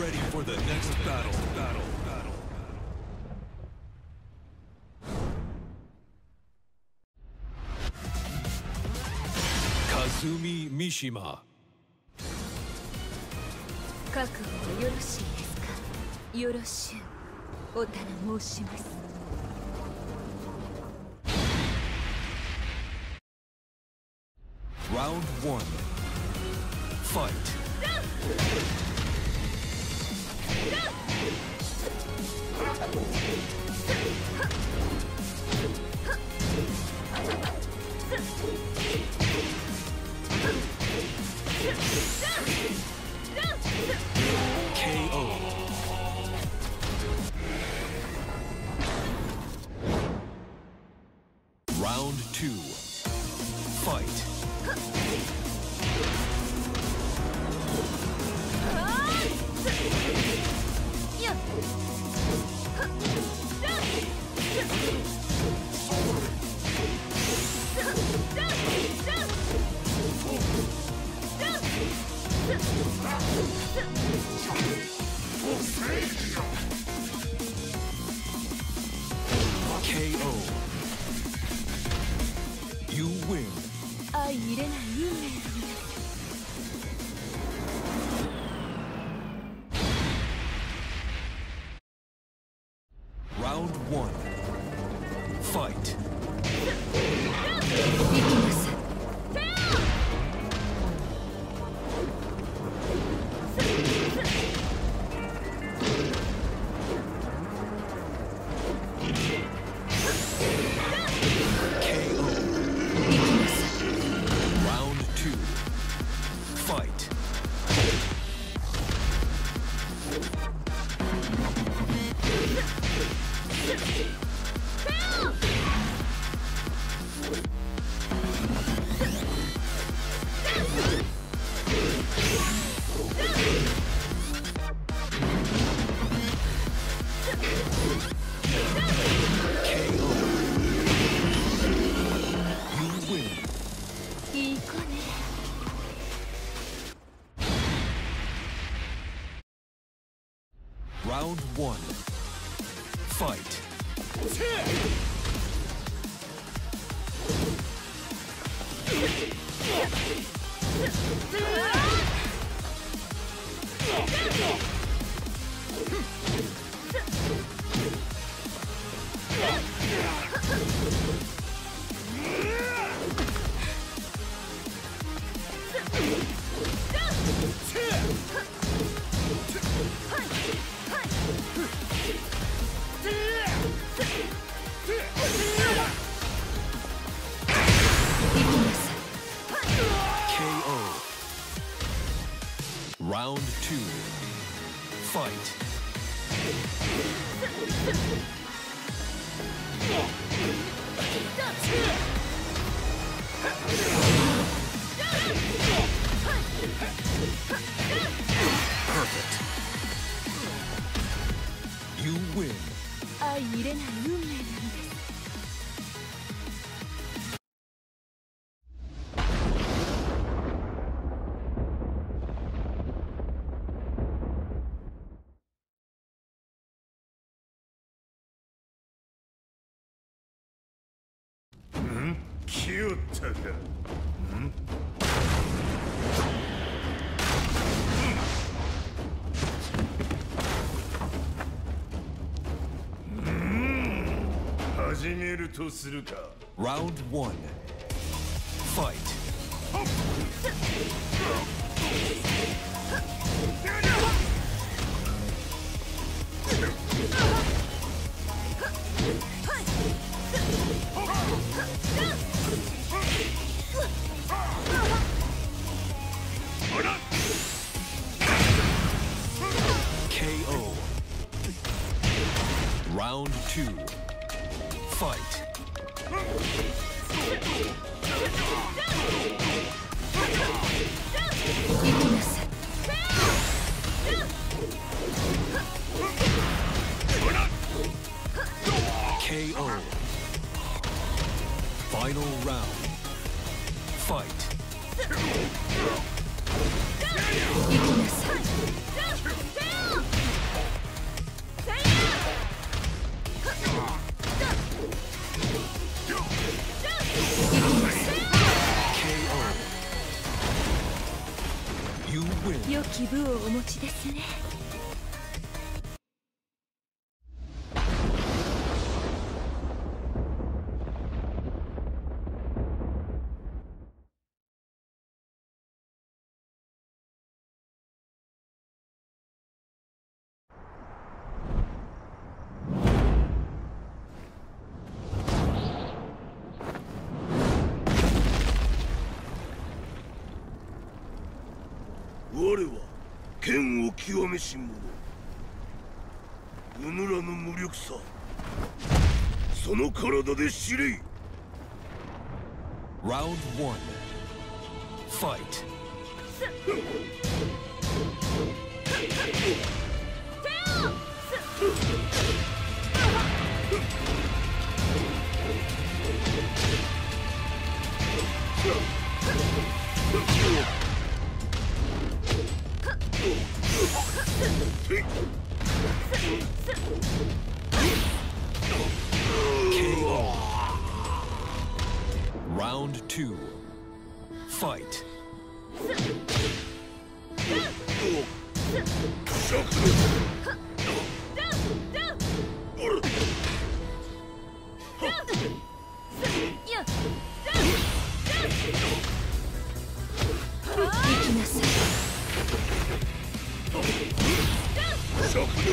ready for the next battle. Battle. Battle. Kazumi Mishima. 覚悟はよろしいですかよろしゅうおたら申します Round one. Fight. Yeah! One. Fight. Round one. Fight. Round two. Fight. Perfect. You win. 相入れない運命なん？ですんキュートん？Round one. Fight. fight. KO. Final round. Fight. 良き部をお持ちですね。我は剣を極めし者うぬらの無力さその体で知れ Round one. Fight. て Round two. Fight.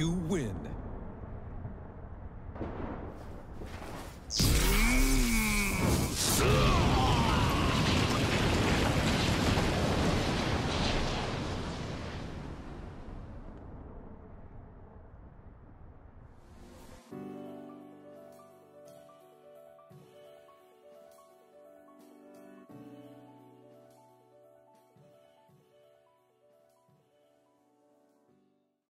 You win.